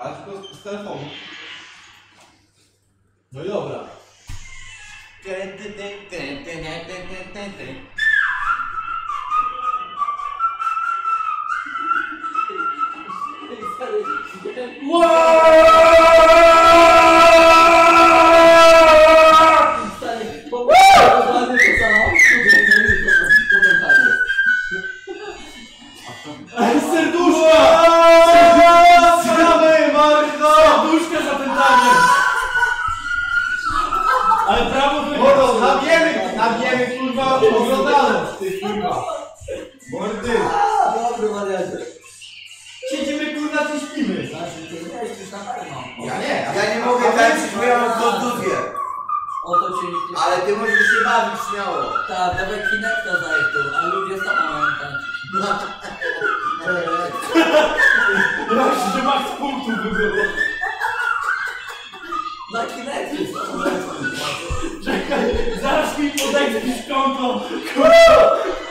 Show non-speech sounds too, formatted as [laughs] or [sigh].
Ale tylko z telefonu. No i dobra. Serduszka! Ale prawo Mordo, nabijemy, nabijemy kurwa oglądalność, ty kurwa. Mordy. Dobry wariacie. Siedzimy kurwa, czy śpimy? Znaczy, ty nie jesteś na pewno. Ja nie. Ja nie mogę tańczyć, bo ja mam kontuzję. O to cię nie... Ale ty możesz się bawić śmiało. Tak, dawaj kinekta daj tu, a ludzie sama mają tańczyć. [laughs] Ja że max punktów wybyło. Na kinekcie legs of his gone, gone.